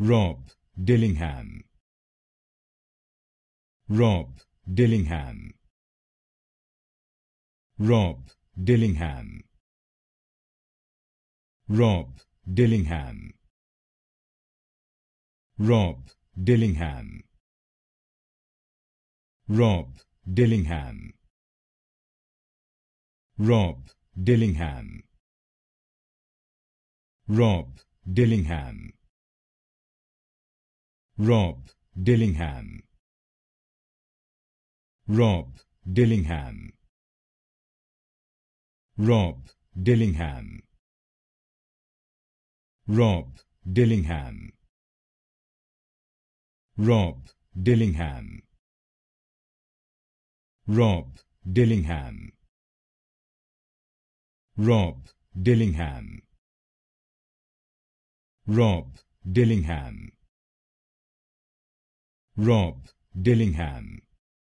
Rob Dillingham. Rob Dillingham. Rob Dillingham. Rob Dillingham. Rob Dillingham. Rob Dillingham. Rob Dillingham. Rob Dillingham Rob Dillingham. Rob Dillingham. Rob Dillingham. Rob Dillingham. Rob Dillingham. Rob Dillingham. Rob Dillingham. Rob Dillingham Rob Dillingham